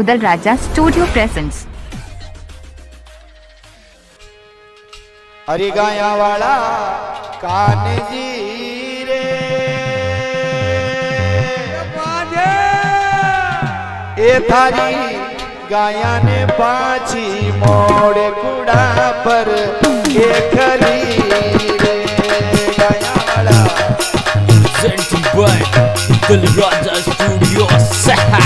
Udal Raja studio presents हरी गाया वाला कान जी रे। ए थारी गाया ने पाची मोड़े कुड़ा पर के खली रे। गाया वाला presented by Dilraja Studio Saha. हाँ,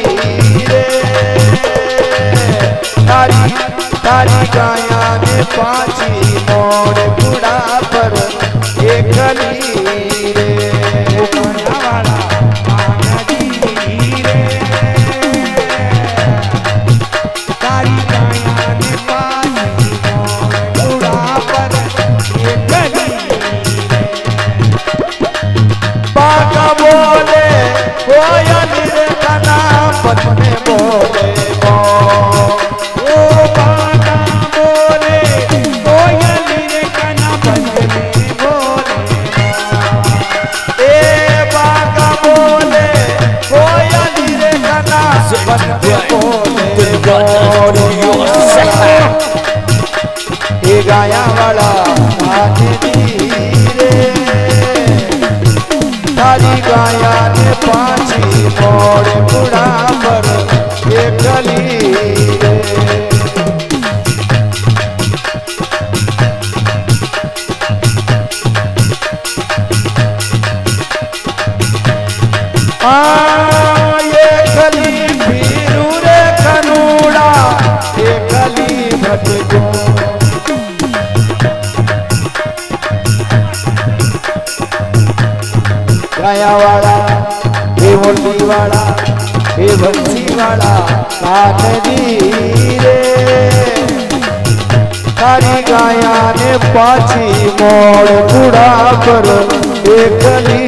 ये गाया वाला थारी गाया ने पाची मोड़ बुढ़ा पर ये गली रे। गाया वाला हे मुरली वाला हे बंसी वाला कान रे तारी गाया ने पाची मोड़ कुड़ा पर एक रे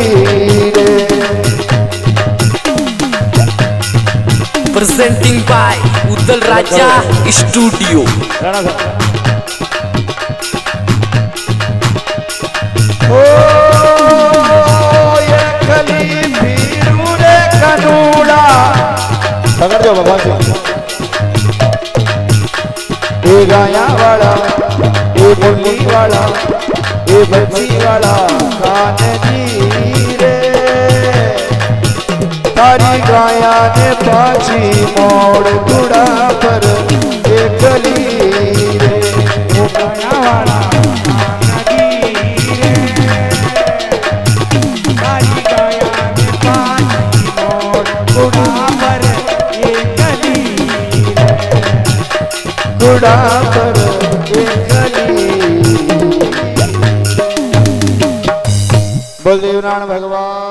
Presenting by Udal Raja Studio. भगवान जी गाया वाला ए मुरली वाला ए बंसी वाला कान जी रे। तारी गाया ने पाछी मोड़ गुड़ा पर ये गली बलदेव नारायण भगवान।